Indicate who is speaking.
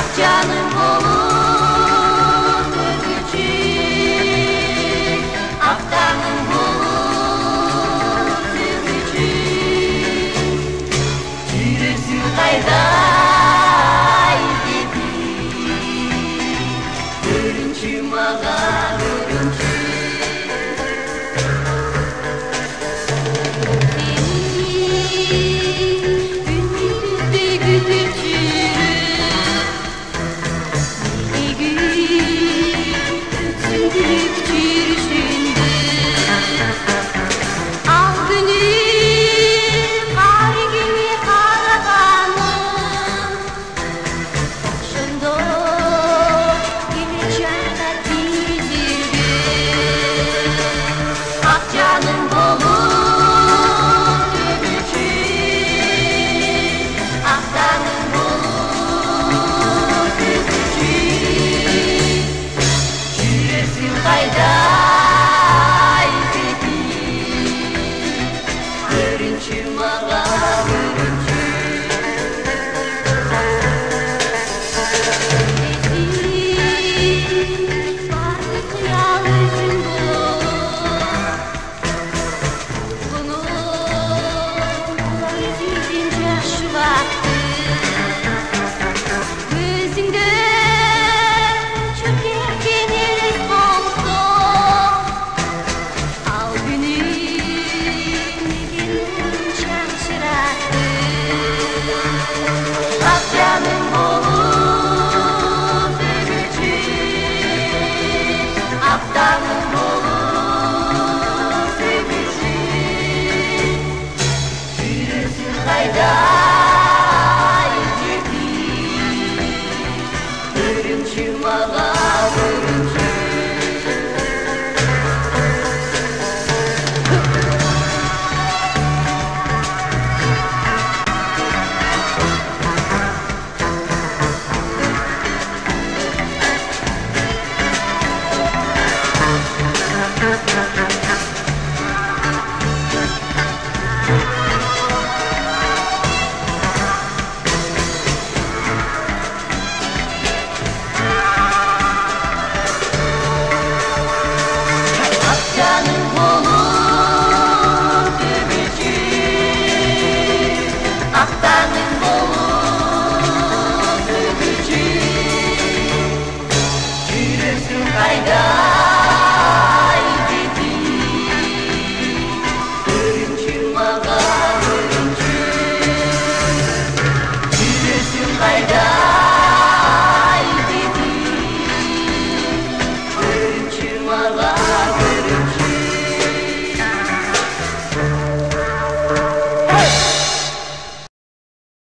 Speaker 1: Bahçanın